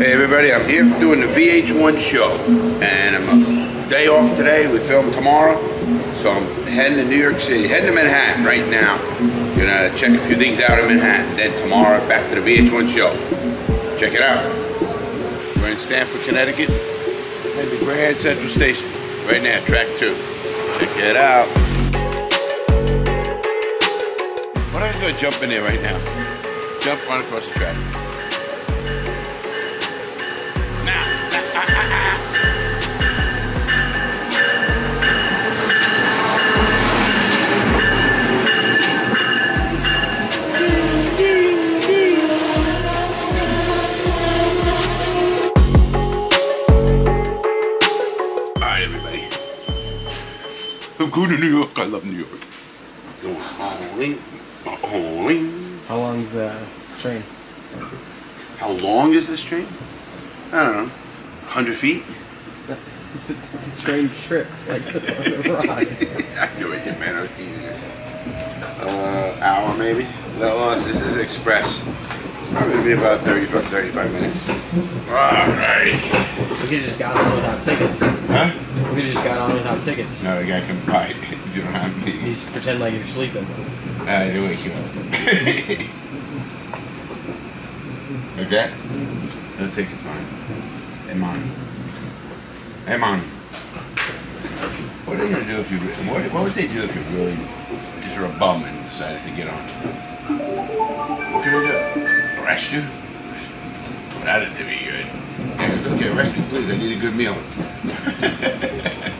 Hey everybody, I'm here doing the VH1 show and I'm a day off today. We film tomorrow. So I'm heading to New York City, heading to Manhattan right now. Gonna check a few things out in Manhattan. Then tomorrow back to the VH1 show. Check it out. We're in Stamford, Connecticut at the Grand Central Station. Right now, track two. Check it out. What am I gonna jump in there right now? Jump right across the track. York. I love New York. Going home. Home. How long's the train? How long is this train? I don't know. 100 feet? It's a train trip, like on the ride. I know it, man. I was teasing you. Uh, hour maybe? That was, this is express. Probably be about 30, 35 minutes. Alright. We could just got on without tickets. Huh? We could just got on without tickets. No, the guy can buy it you don't have You just pretend like you're sleeping. Uh, they wake you up. like that? No tickets, man. Hey, man. Hey, man. What are they gonna do if you? What, what would they do if you really just were a bum and decided to get on? What could they do? Arrest you? That'd be good. Yeah, don't get please. I need a good meal.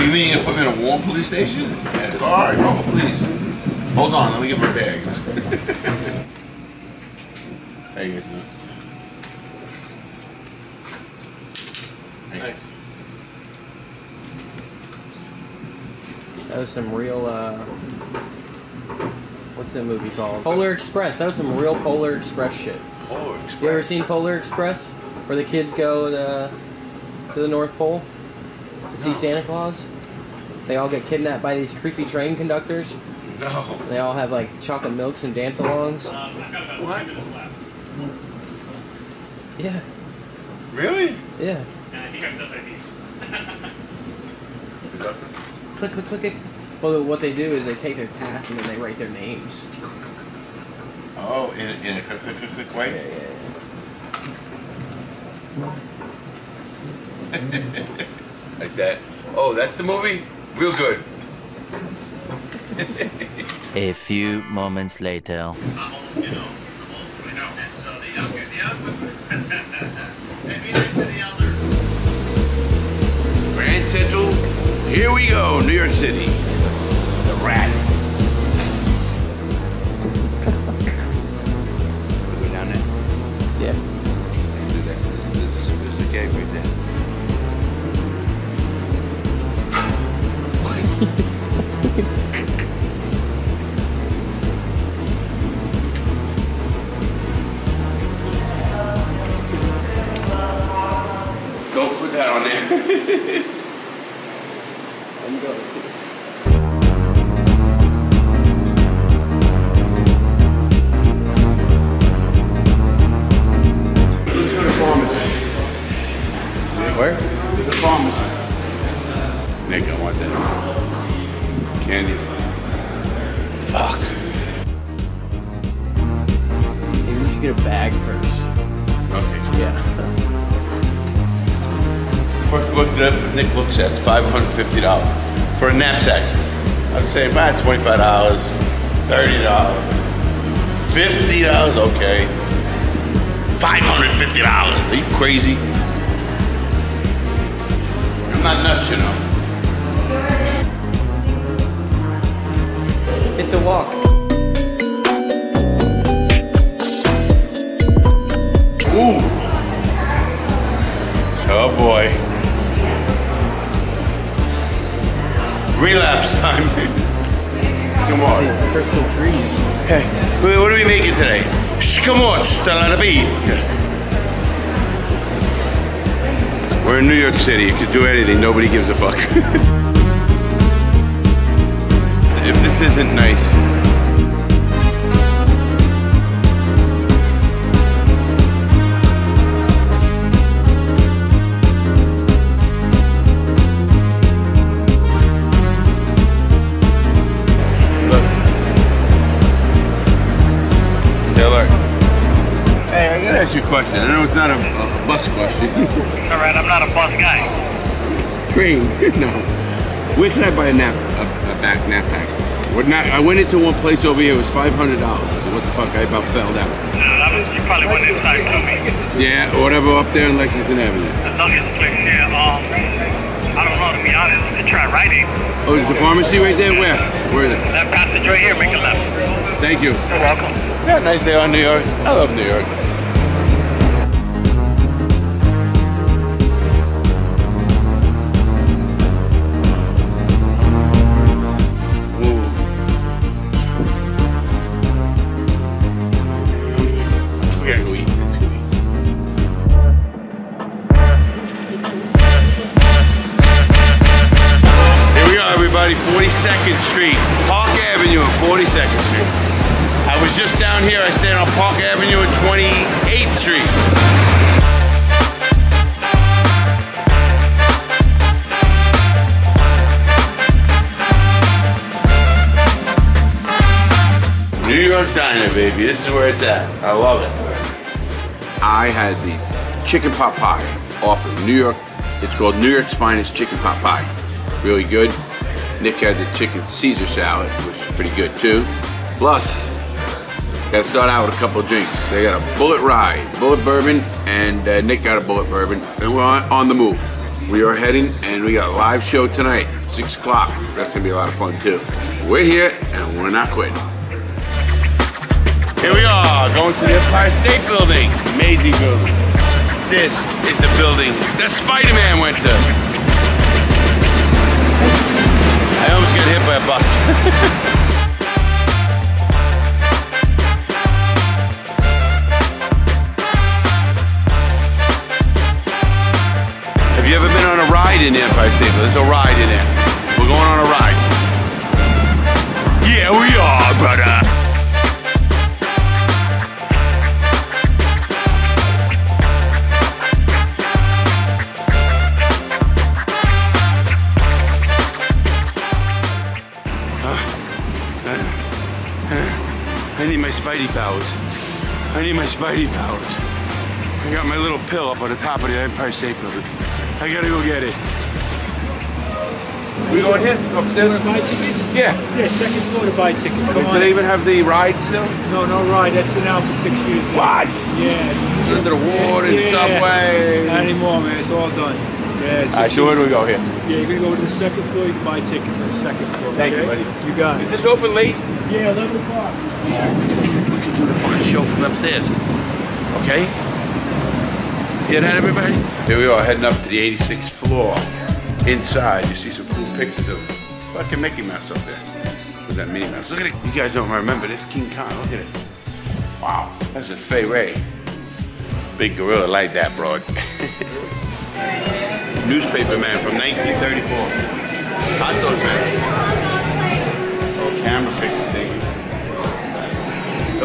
Right. What do you mean? You gonna put me in a warm police station? Yeah, all right, no, please. Hold on, let me get my bags. How you guys doing? Thanks. That was some real, uh. What's that movie called? Polar Express. That was some real Polar Express shit. Oh, You ever seen Polar Express? Where the kids go to, to the North Pole to see Santa Claus? They all get kidnapped by these creepy train conductors. No. They all have like chocolate milks and dance alongs. What? Yeah, Really? yeah. And I think I've said my piece. Click, click, click, click. Well, what they do is they take their pass and then they write their names. Oh, in, in a click, click, click, click way? like that. Oh, that's the movie? Real good. A few moments later. Grand Central, here we go, New York City. That on there. Let's go to pharmacy. Where? The pharmacy. Nick, I want that. Candy. Fuck. Maybe we should get a bag first. Okay. Yeah. First look that Nick looks at five hundred fifty dollars for a knapsack. I'd say about twenty five dollars, thirty dollars, fifty dollars. Okay. Five hundred fifty dollars. Are you crazy? I'm not nuts, you know. Hit the walk. Relapse time. Come on. These crystal trees. Hey, what are we making today? Alla beat. We're in New York City. You can do anything. Nobody gives a fuck. if this isn't nice. Question. I know it's not a, a bus question. All right, I'm not a bus guy. Train? no. Where can I buy a nap, a, a back nap pack? What not, I went into one place over here. It was five hundred dollars. What the fuck? I about fell down. No, that was, you probably went inside to me. Yeah, or whatever up there in Lexington Avenue. The Nuggets place here, um, I don't know to be honest. I try writing. Oh, there's a pharmacy right there. Where? Where is it? That passage right here, make a left. Thank you. You're welcome. Yeah, nice day on New York. I love New York. We gotta go eat. Let's go eat. Here we are, everybody. 42nd Street, Park Avenue and 42nd Street. I was just down here. I stayed on Park Avenue and 28th Street. Diner, baby. This is where it's at. I love it. I had the chicken pot pie off of New York. It's called New York's finest chicken pot pie. Really good. Nick had the chicken Caesar salad, which is pretty good too. Plus, gotta start out with a couple drinks. They got a Bulleit rye, Bulleit bourbon, and uh, Nick got a Bulleit bourbon. And we're on, on the move. We are heading, and we got a live show tonight, six o'clock. That's gonna be a lot of fun too. We're here, and we're not quitting. Here we are, going to the Empire State Building. Amazing building. This is the building that Spider-Man went to. I almost got hit by a bus. Have you ever been on a ride in Empire State Building? There's a ride in there. We're going on a ride. Yeah, we are, brother. Spidey powers. I need my Spidey powers. I got my little pill up on the top of the Empire State Building. I gotta go get it. We going here? Upstairs? Buy tickets? Yeah. Yeah, second floor to buy tickets. Come on. Do they even have the ride still? No, no ride. That's been out for six years. now. What? Yeah. Under the water and Yeah. subway. Not anymore, man. It's all done. Yeah. Alright, so where do we go here? Yeah, you're gonna go to the second floor. You can buy tickets on the second floor. Thank you, okay? buddy. You got it. Is this open late? Yeah, 11 o'clock. We can do the fucking show from upstairs. Okay? Hear that, everybody? Here we are, heading up to the 86th floor. Inside, you see some cool pictures of fucking Mickey Mouse up there. Who's that Minnie Mouse? Look at it. You guys don't remember this King Kong. Look at this. Wow, that's a Fay Wray. Big gorilla like that, broad. Newspaper man from 1934. Hot dog man.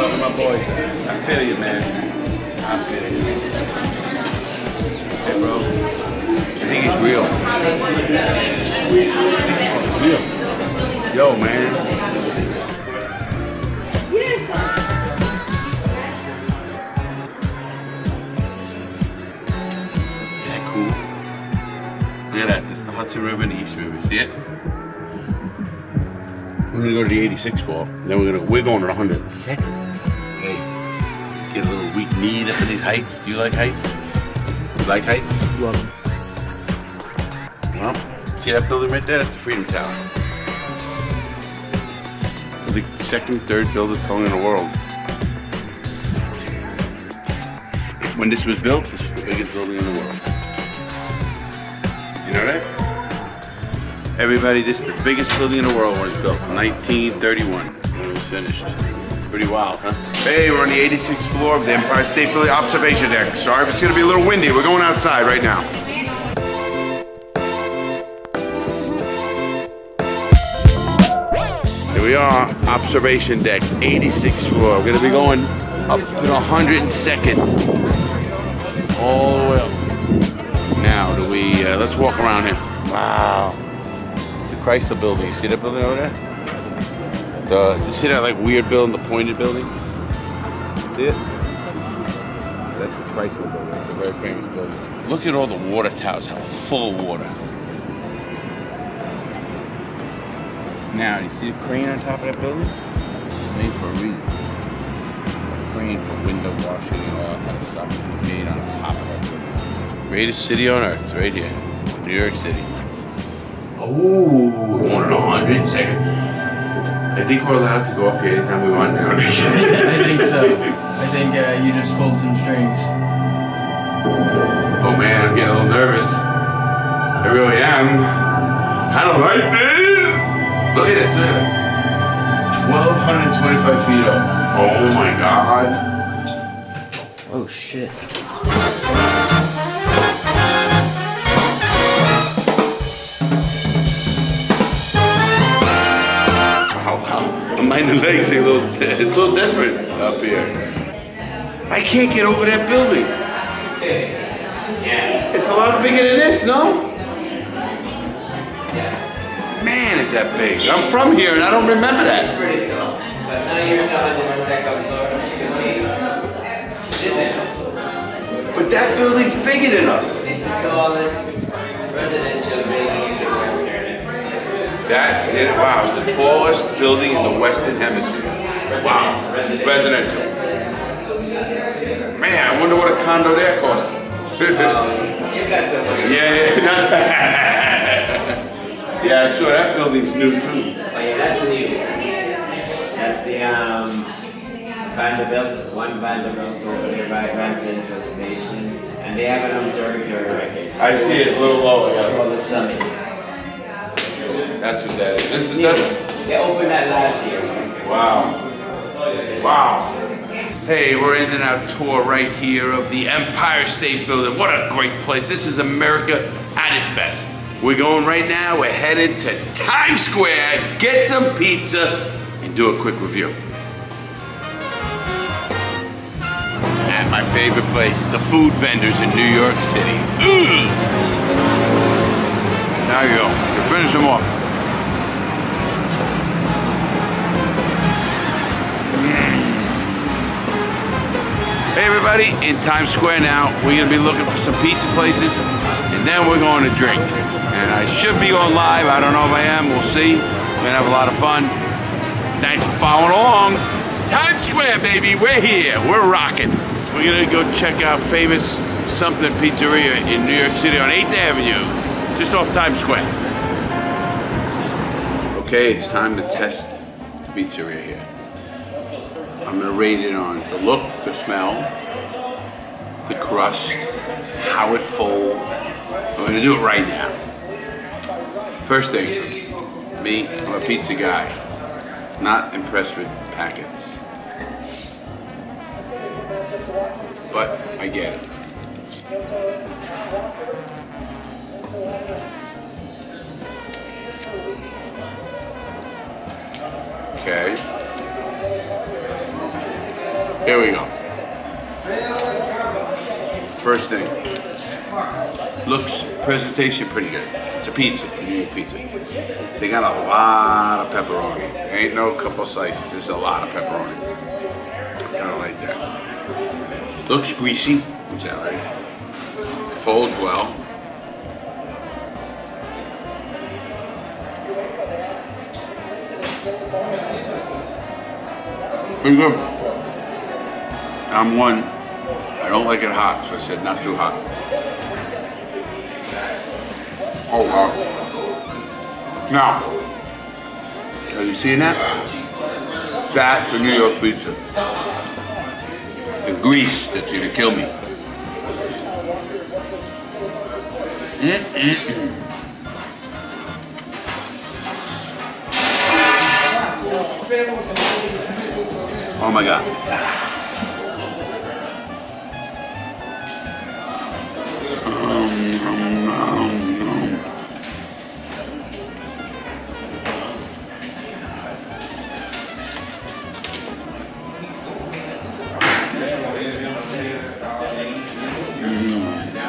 My boys. I feel you, man. I feel you. Hey, bro. I think he's real. Real. Yo, man. Look at that. That's the Hudson River and the East River. See it? We're gonna go to the 86th floor. Then we're gonna we're going to the 102nd. Hey, get a little weak need up in these heights. Do you like heights? You like heights? Love them. Well, see that building right there? That's the Freedom Tower. The second, third building in the world. When this was built, this was the biggest building in the world. You know that? Everybody, this is the biggest building in the world when it was built. 1931 when it was finished. Pretty wild, huh? Hey, we're on the 86th floor of the Empire State Building observation deck. Sorry if it's gonna be a little windy. We're going outside right now. Here we are, observation deck, 86th floor. We're gonna be going up to the 102nd. All the way up. Now, do we, uh, let's walk around here. Wow. It's the Chrysler building. You see that building over there? The, you see that like weird building, the pointed building? See it? That's the Chrysler building. It's a very famous building. Look at all the water towers, how full of water. Now, you see the crane on top of that building? It's made for a reason. A crane for window washing and all that kind of stuff. Made on top of that building. Greatest city on earth, right here. New York City. Oh, one in a hundred second. I think we're allowed to go up here anytime we want now. I think so. I think uh, you just pulled some strings. Oh man, I'm getting a little nervous. I really am. I don't like this. Look at this. Look 1,225 feet up. Oh my god. Oh shit. Wow. My legs are a little, a little different up here. I can't get over that building. It's a lot bigger than this, no? Man, is that big. I'm from here and I don't remember that. pretty tall. But now you're the second floor. You can see. She's in there. But that building's bigger than us. It's the tallest residential building That, is, wow, it's the tallest building in the Western Hemisphere. Wow, Residential. Man, I wonder what a condo there costs. You've got some money. yeah, yeah, not yeah, I saw that building's new too. Oh yeah, that's new. That's the um, Vanderbilt, one Vanderbilt over there by Grand Central Station. And they have an observatory right here. I see it, it's a little low. It's called the Summit. That's what that is. This is New. that. They opened that last year. Wow. Wow. Hey, we're ending our tour right here of the Empire State Building. What a great place. This is America at its best. We're going right now. We're headed to Times Square, get some pizza, and do a quick review. At my favorite place, the food vendors in New York City. Ugh. Now you go. You finish them off. Everybody, in Times Square now, we're gonna be looking for some pizza places, and then we're going to drink. And I should be on live, I don't know if I am, we'll see. We're gonna have a lot of fun. Thanks for following along. Times Square, baby, we're here, we're rocking. We're gonna go check out famous something pizzeria in New York City on 8th Avenue, just off Times Square. Okay, it's time to test the pizzeria here. I'm gonna rate it on the look, the smell, the crust, how it folds. I'm gonna do it right now. First thing, me, I'm a pizza guy. Not impressed with packets. But I get it. Okay. Here we go. First thing. Looks, presentation pretty good. It's a pizza, it's a pizza. They got a lot of pepperoni. Ain't no couple slices, it's a lot of pepperoni. Kinda like that. Looks greasy, which I like. Folds well. Pretty good. I'm one. I don't like it hot, so I said not too hot. Oh wow. Now, are you seeing that? That's a New York pizza. The grease that's gonna kill me. Mm-mm-mm. Oh my god.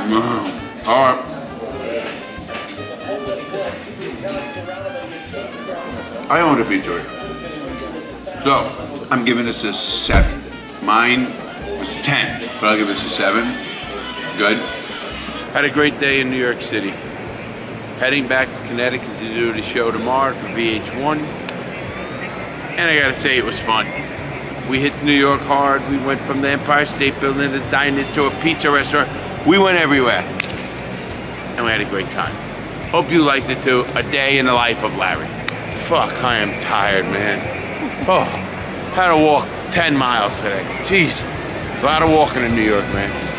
Mm, All right. I own a pizza. So, I'm giving this a seven. Mine was a 10, but I'll give this a 7. Good. Had a great day in New York City. Heading back to Connecticut to do the show tomorrow for VH1. And I gotta say, it was fun. We hit New York hard. We went from the Empire State Building to diners to a pizza restaurant. We went everywhere. And we had a great time. Hope you liked it too. A day in the life of Larry. Fuck, I am tired, man. Oh, had to walk 10 miles today. Jesus. A lot of walking in New York, man.